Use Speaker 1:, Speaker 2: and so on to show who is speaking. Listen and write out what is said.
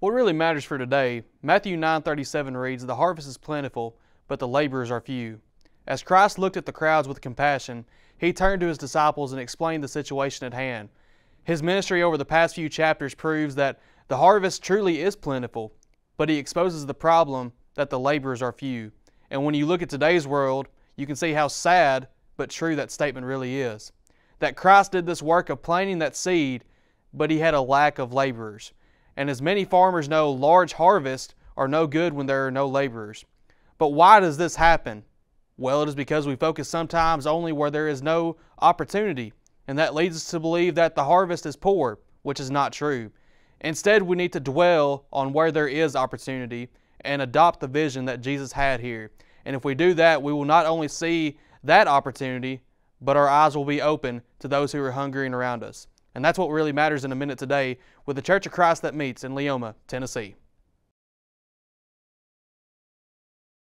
Speaker 1: What really matters for today, Matthew 9:37 reads, "The harvest is plentiful, but the laborers are few." As Christ looked at the crowds with compassion, he turned to his disciples and explained the situation at hand. His ministry over the past few chapters proves that the harvest truly is plentiful, but he exposes the problem that the laborers are few. And when you look at today's world, you can see how sad but true that statement really is. That Christ did this work of planting that seed, but he had a lack of laborers. And as many farmers know, large harvests are no good when there are no laborers. But why does this happen? Well, it is because we focus sometimes only where there is no opportunity, and that leads us to believe that the harvest is poor, which is not true. Instead, we need to dwell on where there is opportunity and adopt the vision that Jesus had here. And if we do that, we will not only see that opportunity, but our eyes will be open to those who are hungering around us. And that's what really matters in a minute today with the Church of Christ that meets in Leoma, Tennessee.